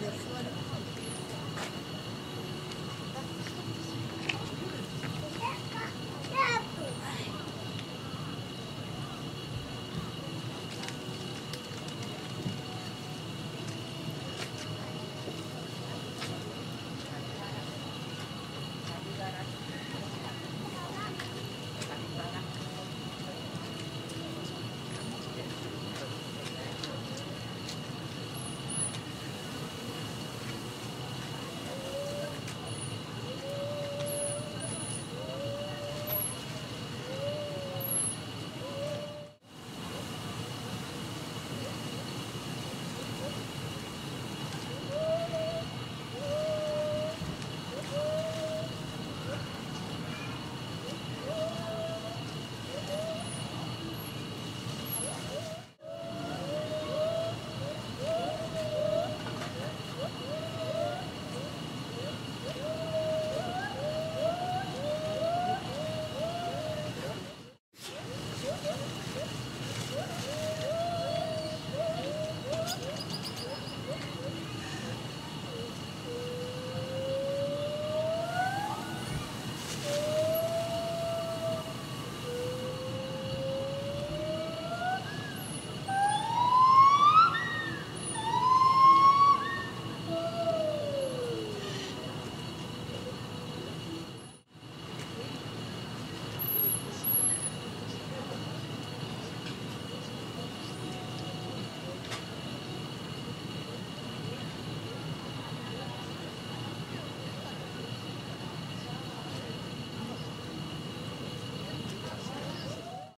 the photo.